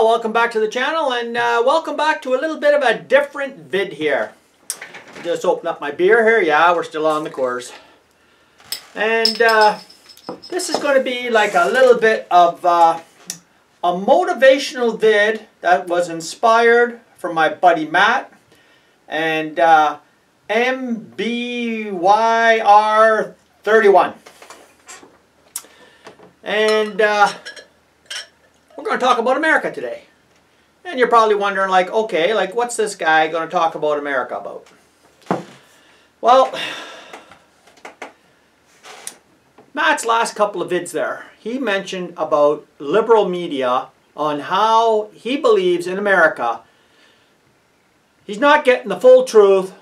Well, welcome back to the channel and uh, welcome back to a little bit of a different vid here. Just open up my beer here. Yeah, we're still on the course. And uh, this is going to be like a little bit of uh, a motivational vid that was inspired from my buddy Matt and uh, MBYR31. And uh, we're going to talk about America today. And you're probably wondering like, okay, like what's this guy going to talk about America about? Well, Matt's last couple of vids there, he mentioned about liberal media on how he believes in America he's not getting the full truth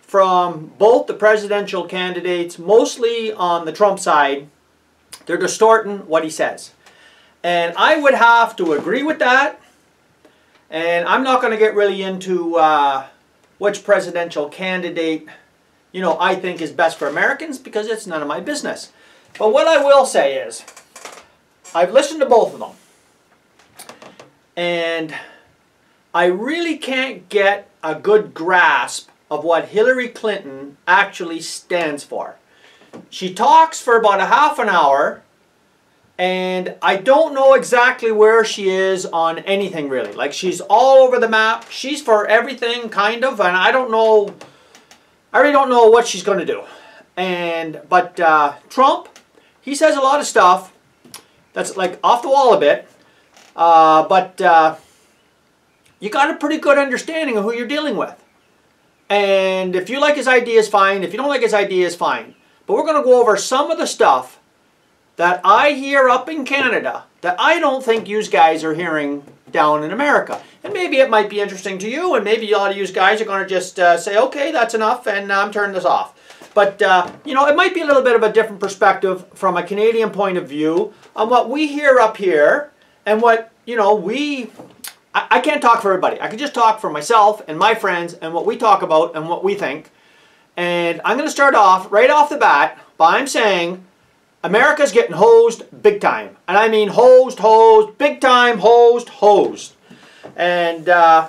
from both the presidential candidates, mostly on the Trump side. They're distorting what he says. And I would have to agree with that. And I'm not going to get really into uh, which presidential candidate, you know, I think is best for Americans because it's none of my business. But what I will say is, I've listened to both of them. And I really can't get a good grasp of what Hillary Clinton actually stands for. She talks for about a half an hour and I don't know exactly where she is on anything really. Like she's all over the map. She's for everything kind of and I don't know I really don't know what she's going to do. And but uh, Trump, he says a lot of stuff that's like off the wall a bit. Uh, but uh, you got a pretty good understanding of who you're dealing with. And if you like his ideas, fine. If you don't like his ideas, fine. But we're going to go over some of the stuff that I hear up in Canada that I don't think you guys are hearing down in America. And maybe it might be interesting to you, and maybe a lot of you guys are going to just uh, say, okay, that's enough, and I'm turning this off. But, uh, you know, it might be a little bit of a different perspective from a Canadian point of view on what we hear up here and what, you know, we I, I can't talk for everybody. I can just talk for myself and my friends and what we talk about and what we think. And I'm going to start off right off the bat by I'm saying America's getting hosed big time. And I mean hosed, hosed, big time, hosed, hosed. And uh,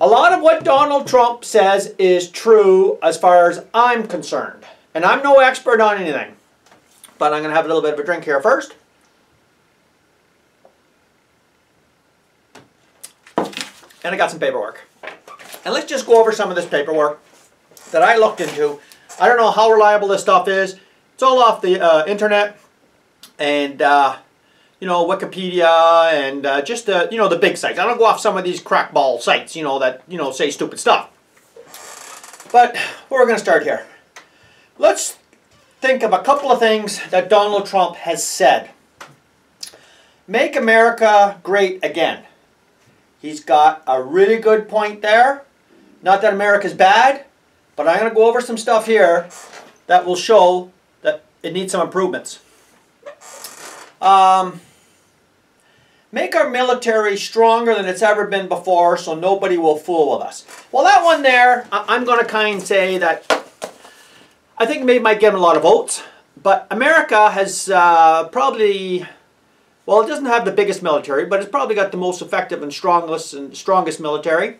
a lot of what Donald Trump says is true as far as I'm concerned. And I'm no expert on anything. But I'm going to have a little bit of a drink here first. and I got some paperwork. And let's just go over some of this paperwork that I looked into. I don't know how reliable this stuff is. It's all off the uh, internet and uh, you know Wikipedia and uh, just the you know the big sites. I don't go off some of these crackball sites you know that you know say stupid stuff. But we're going to start here. Let's think of a couple of things that Donald Trump has said. Make America great again. He's got a really good point there. Not that America's bad, but I'm going to go over some stuff here that will show it needs some improvements. Um, make our military stronger than it's ever been before so nobody will fool with us. Well, that one there, I'm going to kind of say that I think maybe might get a lot of votes. But America has uh, probably well, it doesn't have the biggest military, but it's probably got the most effective and strongest and strongest military.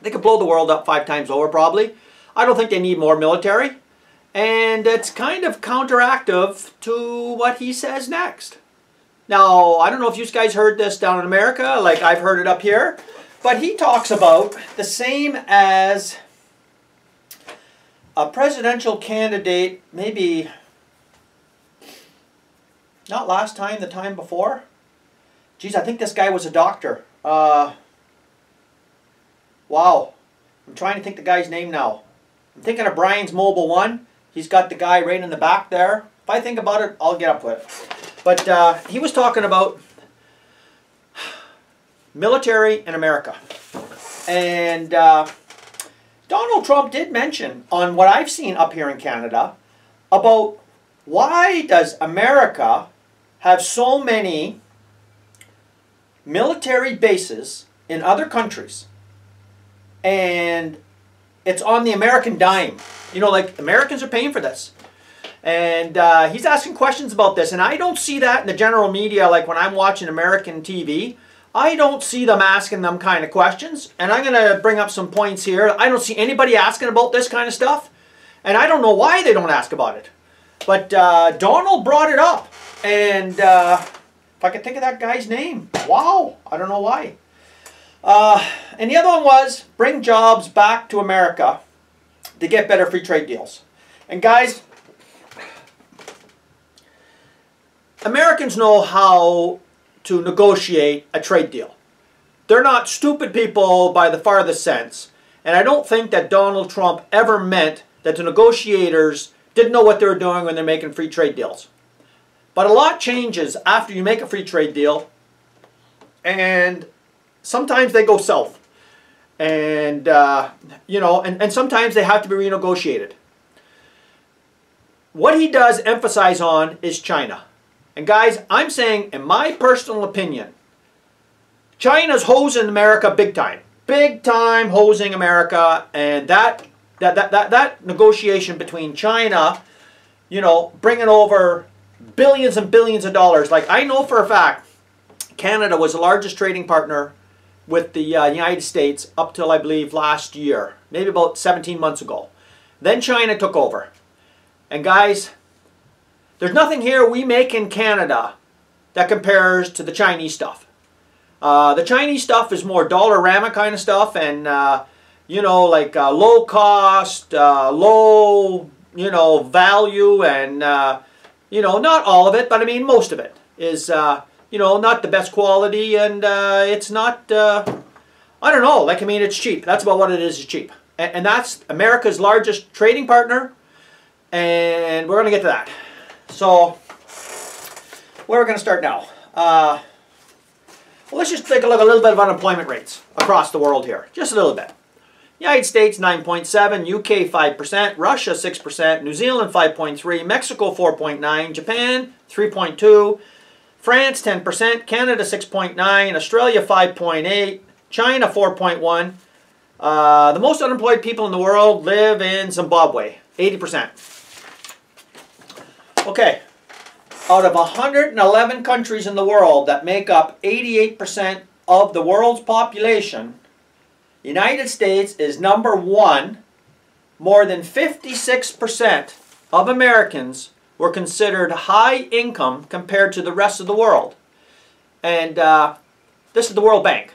They could blow the world up five times over, probably. I don't think they need more military. And it's kind of counteractive to what he says next. Now, I don't know if you guys heard this down in America, like I've heard it up here, but he talks about the same as a presidential candidate, maybe not last time, the time before. Geez, I think this guy was a doctor. Uh, wow. I'm trying to think the guy's name now. I'm thinking of Brian's Mobile 1. He's got the guy right in the back there. If I think about it, I'll get up with it. But uh, he was talking about military in America. And uh, Donald Trump did mention on what I've seen up here in Canada about why does America have so many military bases in other countries and it's on the American dime. You know, like Americans are paying for this. And uh, he's asking questions about this, and I don't see that in the general media like when I'm watching American TV. I don't see them asking them kind of questions. And I'm going to bring up some points here. I don't see anybody asking about this kind of stuff. And I don't know why they don't ask about it. But uh, Donald brought it up. And uh, if I could think of that guy's name. Wow. I don't know why. Uh, and the other one was bring jobs back to America to get better free trade deals. And guys, Americans know how to negotiate a trade deal. They're not stupid people by the farthest sense. And I don't think that Donald Trump ever meant that the negotiators didn't know what they were doing when they're making free trade deals. But a lot changes after you make a free trade deal. And sometimes they go south. And, uh, you know, and, and sometimes they have to be renegotiated. What he does emphasize on is China. And guys, I'm saying, in my personal opinion, China's hosing America big time. Big time hosing America. And that, that, that, that, that negotiation between China, you know, bringing over billions and billions of dollars. Like, I know for a fact, Canada was the largest trading partner with the uh, United States up till, I believe, last year. Maybe about 17 months ago. Then China took over. And guys, there's nothing here we make in Canada that compares to the Chinese stuff. Uh, the Chinese stuff is more Dollarama kind of stuff and, uh, you know, like uh, low cost, uh, low, you know, value and, uh, you know, not all of it, but I mean most of it is, you know, not the best quality and it's not, I don't know, like I mean it's cheap. That's about what it is, it's cheap. And, and that's America's largest trading partner and we're going to get to that. So, where are we going to start now? Uh, well, let's just take a look a little bit of unemployment rates across the world here. Just a little bit. United States 9.7, UK 5%, Russia 6%, New Zealand 5.3, Mexico 4.9, Japan 3.2, France 10%, Canada 6.9, Australia 5.8, China 4.1. Uh, the most unemployed people in the world live in Zimbabwe, 80%. Okay, out of 111 countries in the world that make up 88% of the world's population, United States is number one. More than 56% of Americans were considered high income compared to the rest of the world. And uh, this is the World Bank.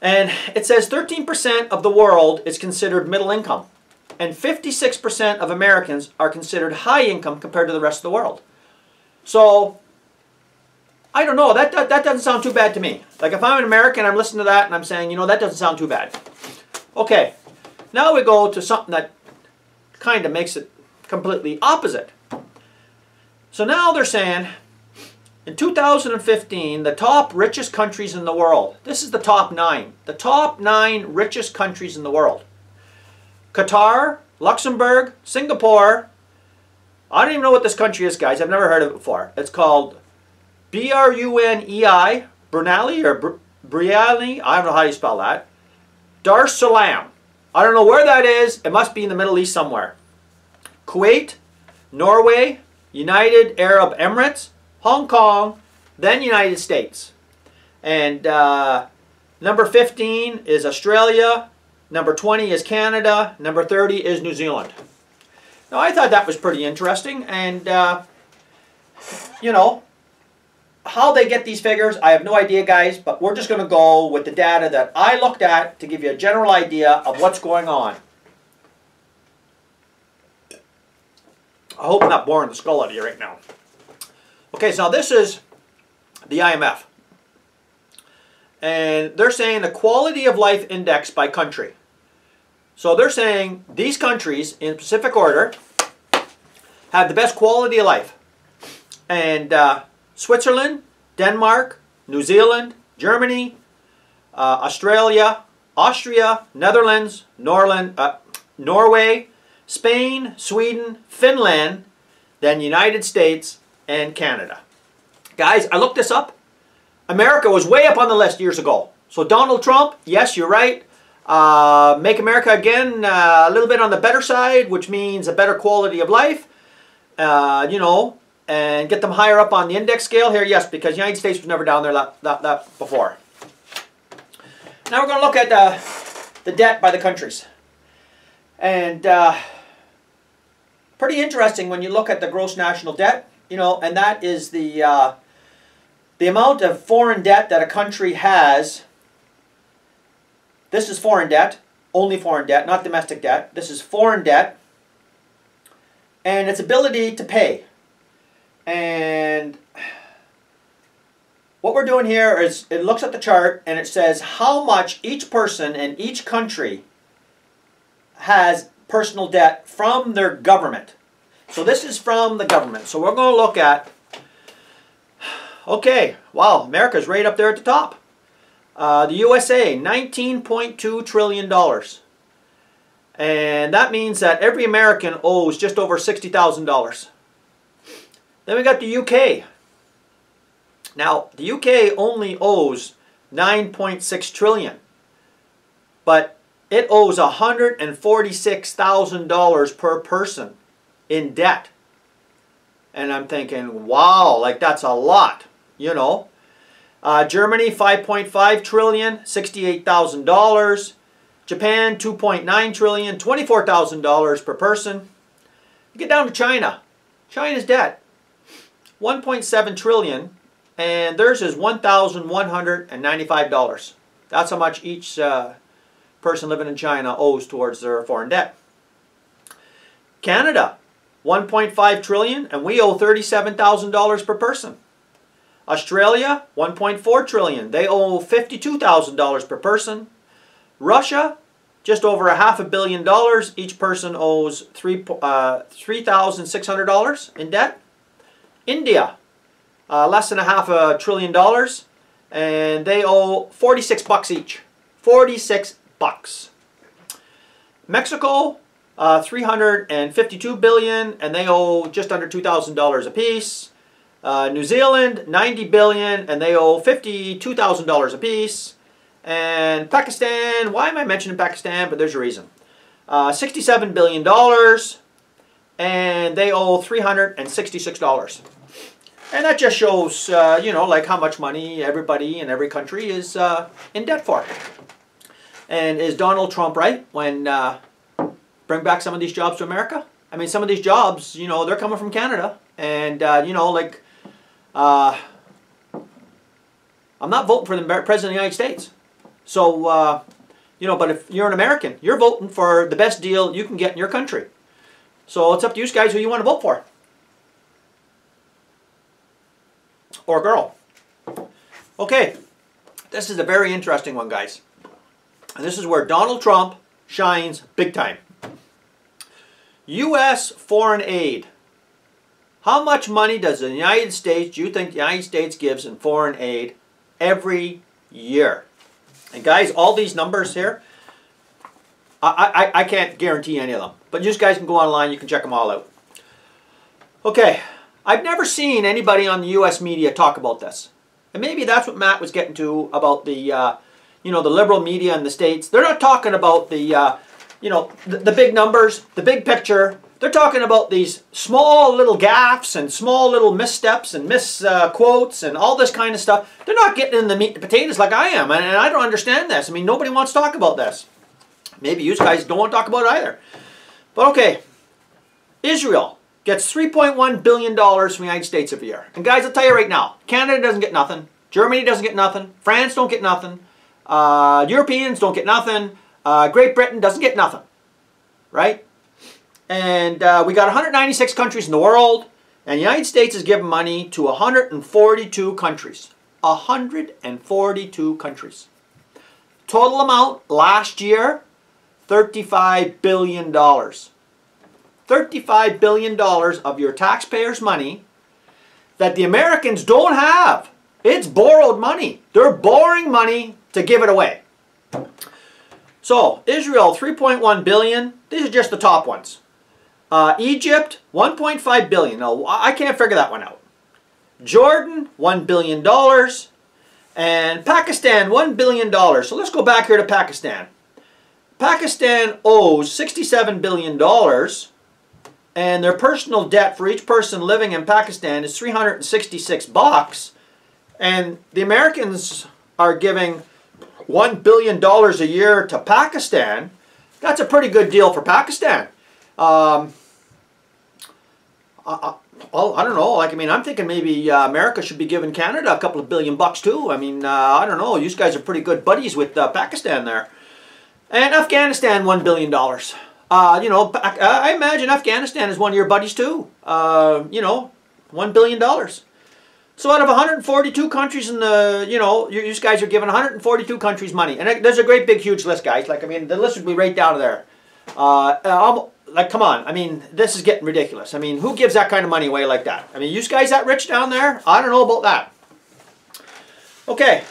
And it says 13% of the world is considered middle income and 56% of Americans are considered high income compared to the rest of the world. So, I don't know, that, that, that doesn't sound too bad to me. Like if I'm an American, I'm listening to that and I'm saying, you know, that doesn't sound too bad. Okay, now we go to something that kind of makes it completely opposite. So now they're saying, in 2015, the top richest countries in the world, this is the top nine, the top nine richest countries in the world. Qatar, Luxembourg, Singapore. I don't even know what this country is, guys. I've never heard of it before. It's called B-R-U-N-E-I, Brunei or Br Briali. I don't know how you spell that. Dar Salaam. I don't know where that is. It must be in the Middle East somewhere. Kuwait, Norway, United Arab Emirates, Hong Kong, then United States. And uh, number 15 is Australia, Number 20 is Canada. Number 30 is New Zealand. Now, I thought that was pretty interesting. And, uh, you know, how they get these figures, I have no idea, guys. But we're just going to go with the data that I looked at to give you a general idea of what's going on. I hope I'm not boring the skull out of you right now. Okay, so this is the IMF. And they're saying the quality of life index by country. So they're saying these countries, in specific order, have the best quality of life. And uh, Switzerland, Denmark, New Zealand, Germany, uh, Australia, Austria, Netherlands, Norland, uh, Norway, Spain, Sweden, Finland, then United States, and Canada. Guys, I looked this up. America was way up on the list years ago. So Donald Trump, yes, you're right. Uh, make America again uh, a little bit on the better side, which means a better quality of life. Uh, you know, and get them higher up on the index scale here? Yes, because United States was never down there that, that, that before. Now we're going to look at uh, the debt by the countries. And uh, pretty interesting when you look at the gross national debt, you know, and that is the, uh, the amount of foreign debt that a country has. This is foreign debt, only foreign debt, not domestic debt. This is foreign debt and its ability to pay. And what we're doing here is it looks at the chart and it says how much each person in each country has personal debt from their government. So this is from the government. So we're going to look at, okay, wow, America's right up there at the top. Uh, the USA, $19.2 trillion. And that means that every American owes just over $60,000. Then we got the UK. Now, the UK only owes 9.6 trillion, but it owes $146,000 per person in debt. And I'm thinking, wow, like that's a lot, you know. Uh, Germany, 5.5 trillion, $68,000. Japan, 2.9 trillion, $24,000 per person. You get down to China. China's debt, 1.7 trillion, and theirs is $1,195. That's how much each uh, person living in China owes towards their foreign debt. Canada, 1.5 trillion, and we owe $37,000 per person. Australia, 1.4 trillion. They owe $52,000 per person. Russia, just over a half a billion dollars. Each person owes three uh, $3,600 in debt. India, uh, less than a half a trillion dollars, and they owe 46 bucks each. 46 bucks. Mexico, uh, 352 billion, and they owe just under $2,000 a piece. Uh, New Zealand, 90 billion, and they owe $52,000 a piece. And Pakistan, why am I mentioning Pakistan? But there's a reason. Uh, $67 billion, and they owe $366. And that just shows, uh, you know, like how much money everybody in every country is uh, in debt for. And is Donald Trump right when uh, bring back some of these jobs to America? I mean, some of these jobs, you know, they're coming from Canada. And, uh, you know, like, uh, I'm not voting for the President of the United States. So, uh, you know, but if you're an American, you're voting for the best deal you can get in your country. So it's up to you guys who you want to vote for. Or girl. Okay, this is a very interesting one, guys. And this is where Donald Trump shines big time. U.S. foreign aid. How much money does the United States, do you think the United States gives in foreign aid every year? And guys, all these numbers here, I, I, I can't guarantee any of them. But you guys can go online, you can check them all out. Okay, I've never seen anybody on the U.S. media talk about this. And maybe that's what Matt was getting to about the, uh, you know, the liberal media in the States. They're not talking about the, uh, you know, the, the big numbers, the big picture. They're talking about these small little gaffes and small little missteps and misquotes uh, and all this kind of stuff. They're not getting in the meat and potatoes like I am, and, and I don't understand this. I mean, nobody wants to talk about this. Maybe you guys don't want to talk about it either. But okay, Israel gets $3.1 billion from the United States every year. And guys, I'll tell you right now, Canada doesn't get nothing. Germany doesn't get nothing. France don't get nothing. Uh, Europeans don't get nothing. Uh, Great Britain doesn't get nothing. Right? And uh, we got 196 countries in the world, and the United States is giving money to 142 countries. 142 countries. Total amount last year, $35 billion. $35 billion of your taxpayers' money that the Americans don't have. It's borrowed money. They're borrowing money to give it away. So, Israel, 3.1 billion. These are just the top ones. Uh, Egypt, 1.5 billion. Now, I can't figure that one out. Jordan, $1 billion. And Pakistan, $1 billion. So let's go back here to Pakistan. Pakistan owes $67 billion and their personal debt for each person living in Pakistan is 366 bucks, and the Americans are giving $1 billion a year to Pakistan, that's a pretty good deal for Pakistan. Um, I, I, I don't know. Like, I mean, I'm thinking maybe uh, America should be giving Canada a couple of billion bucks too. I mean, uh, I don't know. You guys are pretty good buddies with uh, Pakistan there. And Afghanistan, $1 billion. Uh, you know, I imagine Afghanistan is one of your buddies too. Uh, you know, $1 billion. So out of 142 countries in the, you know, you, you guys are giving 142 countries money. And there's a great big huge list, guys. Like, I mean, the list would be right down there. Uh, uh like, come on. I mean, this is getting ridiculous. I mean, who gives that kind of money away like that? I mean, you guys that rich down there? I don't know about that. Okay.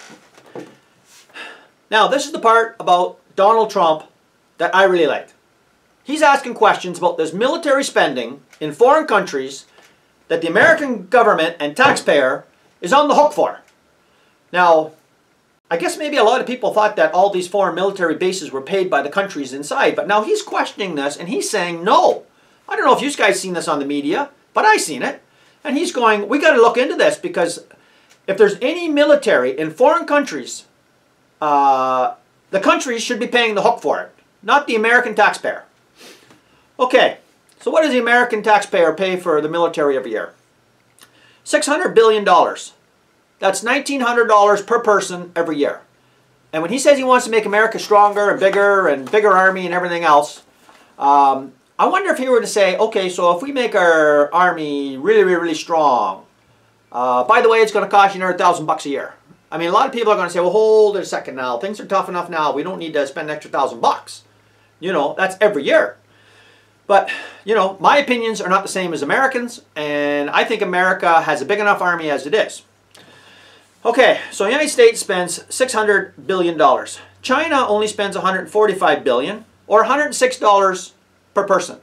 Now, this is the part about Donald Trump that I really liked. He's asking questions about this military spending in foreign countries that the American government and taxpayer is on the hook for. Now, I guess maybe a lot of people thought that all these foreign military bases were paid by the countries inside, but now he's questioning this and he's saying no. I don't know if you guys seen this on the media, but I seen it. And he's going, we got to look into this because if there's any military in foreign countries, uh, the countries should be paying the hook for it, not the American taxpayer. Okay, so what does the American taxpayer pay for the military every year? $600 billion. That's $1,900 per person every year. And when he says he wants to make America stronger and bigger and bigger army and everything else, um, I wonder if he were to say, okay, so if we make our army really, really, really strong, uh, by the way, it's going to cost you another thousand bucks a year. I mean, a lot of people are going to say, well, hold it a second now. Things are tough enough now. We don't need to spend an extra thousand bucks. You know, that's every year. But, you know, my opinions are not the same as Americans, and I think America has a big enough army as it is. Okay, so the United States spends $600 billion. China only spends 145 billion, or $106 per person.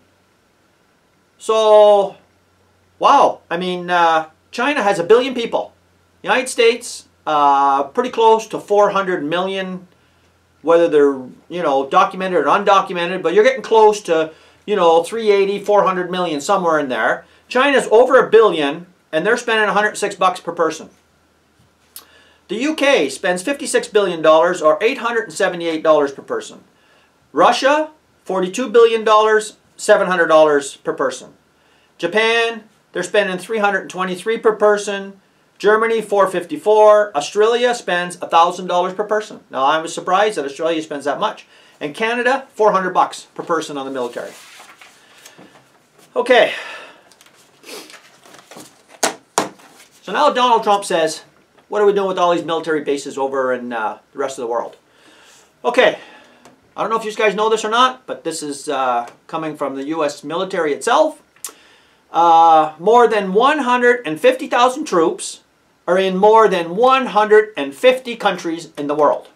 So, wow, I mean, uh, China has a billion people. United States, uh, pretty close to 400 million, whether they're, you know, documented or undocumented, but you're getting close to you know, 380, 400 million, somewhere in there. China's over a billion, and they're spending 106 bucks per person. The UK spends $56 billion, or $878 per person. Russia, $42 billion, $700 per person. Japan, they're spending 323 per person. Germany, 454. Australia spends $1,000 per person. Now, I was surprised that Australia spends that much. And Canada, 400 bucks per person on the military. Okay. So now Donald Trump says, what are we doing with all these military bases over in uh, the rest of the world? Okay. I don't know if you guys know this or not, but this is uh, coming from the U.S. military itself. Uh, more than 150,000 troops are in more than 150 countries in the world.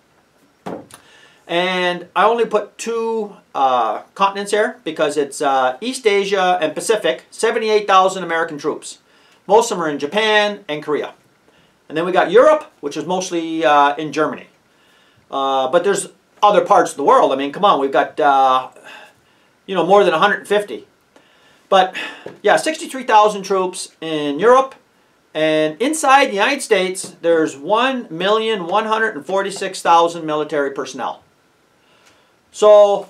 And I only put two uh, continents here because it's uh, East Asia and Pacific, 78,000 American troops. Most of them are in Japan and Korea. And then we got Europe, which is mostly uh, in Germany. Uh, but there's other parts of the world. I mean, come on, we've got, uh, you know, more than 150. But, yeah, 63,000 troops in Europe. And inside the United States, there's 1,146,000 military personnel. So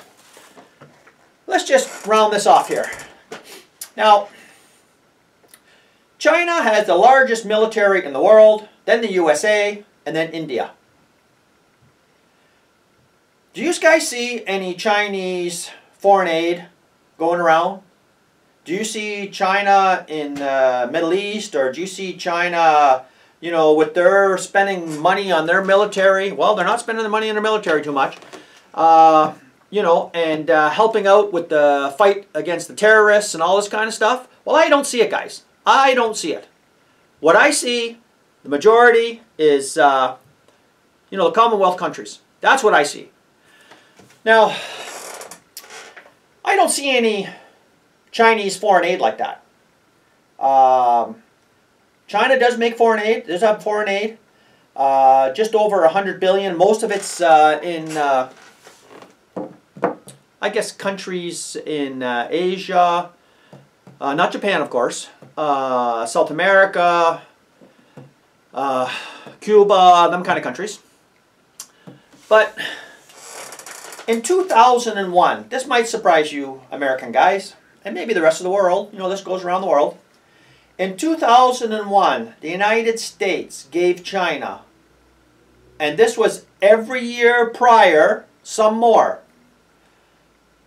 let's just round this off here. Now, China has the largest military in the world, then the USA, and then India. Do you guys see any Chinese foreign aid going around? Do you see China in the Middle East or do you see China, you know, with their spending money on their military? Well, they're not spending the money on their military too much uh, you know, and uh, helping out with the fight against the terrorists and all this kind of stuff. Well, I don't see it, guys. I don't see it. What I see, the majority, is, uh, you know, the Commonwealth countries. That's what I see. Now, I don't see any Chinese foreign aid like that. Um, China does make foreign aid, does have foreign aid. Uh, just over 100 billion. Most of it's uh, in uh, I guess countries in uh, Asia, Uh, not Japan, of course. Uh, South America, uh, Cuba, them kind of countries. But in 2001, this might surprise you, American guys, and maybe the rest of the world. You know, this goes around the world. In 2001, the United States gave China, and this was every year prior, some more.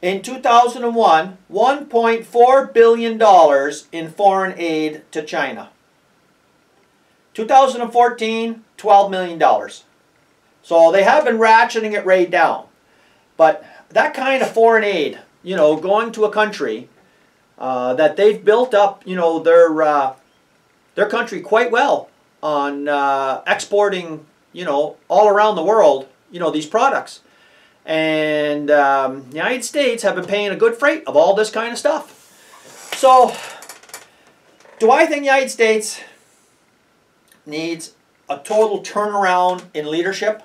In 2001, $1.4 billion in foreign aid to China. 2014, $12 million. So they have been ratcheting it right down. But that kind of foreign aid, you know, going to a country uh, that they've built up, you know, their uh, their country quite well on uh, exporting, you know, all around the world, you know, these products. And um, the United States have been paying a good freight of all this kind of stuff. So, do I think the United States needs a total turnaround in leadership?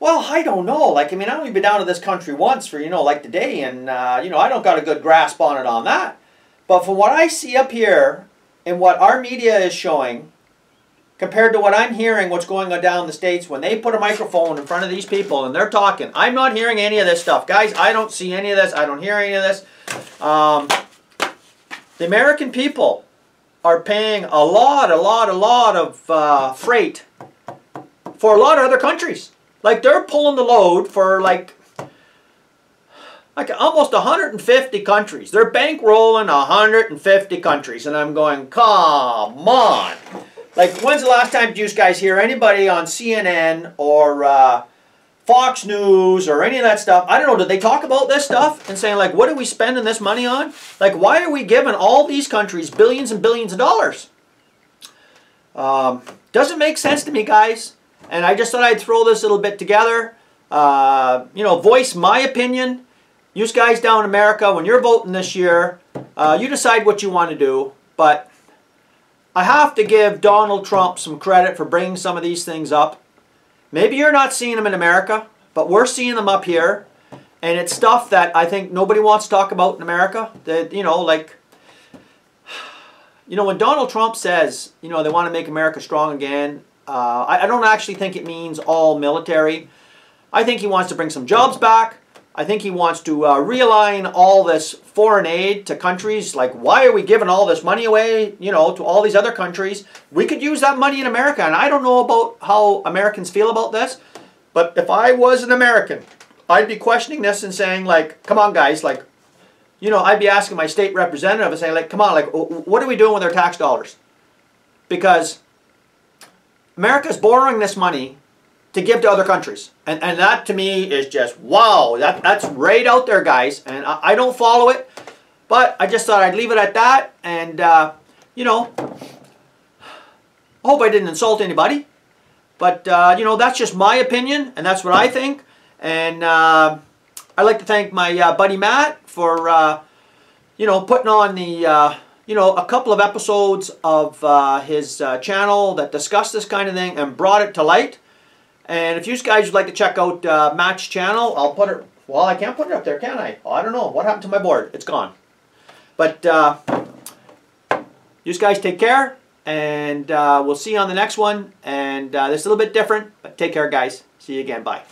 Well, I don't know. Like, I mean, I've only been down to this country once for, you know, like today, and, uh, you know, I don't got a good grasp on it on that. But from what I see up here and what our media is showing, compared to what I'm hearing, what's going on down in the States, when they put a microphone in front of these people and they're talking, I'm not hearing any of this stuff. Guys, I don't see any of this. I don't hear any of this. Um, the American people are paying a lot, a lot, a lot of uh, freight for a lot of other countries. Like they're pulling the load for like like almost 150 countries. They're bankrolling 150 countries. And I'm going, come on. Like, when's the last time you guys hear anybody on CNN or uh, Fox News or any of that stuff? I don't know, did they talk about this stuff and saying, like, what are we spending this money on? Like, why are we giving all these countries billions and billions of dollars? Um, doesn't make sense to me, guys. And I just thought I'd throw this little bit together. Uh, you know, voice my opinion. You guys down in America, when you're voting this year, uh, you decide what you want to do. But I have to give Donald Trump some credit for bringing some of these things up. Maybe you're not seeing them in America, but we're seeing them up here. And it's stuff that I think nobody wants to talk about in America. That, you know, like, you know, when Donald Trump says, you know, they want to make America strong again, uh, I, I don't actually think it means all military. I think he wants to bring some jobs back. I think he wants to uh, realign all this foreign aid to countries. Like, why are we giving all this money away, you know, to all these other countries? We could use that money in America. And I don't know about how Americans feel about this. But if I was an American, I'd be questioning this and saying, like, come on, guys, like, you know, I'd be asking my state representative and saying, like, come on, like, what are we doing with our tax dollars? Because America's borrowing this money to give to other countries. And, and that to me is just, wow, that, that's right out there, guys. And I, I don't follow it, but I just thought I'd leave it at that. And, uh, you know, I hope I didn't insult anybody. But, uh, you know, that's just my opinion, and that's what I think. And uh, I'd like to thank my uh, buddy Matt for, uh, you know, putting on the uh, you know, a couple of episodes of uh, his uh, channel that discussed this kind of thing and brought it to light. And if you guys would like to check out uh, Matt's channel, I'll put it, well, I can't put it up there, can I? I don't know. What happened to my board? It's gone. But uh, you guys take care, and uh, we'll see you on the next one. And uh, this is a little bit different, but take care, guys. See you again. Bye.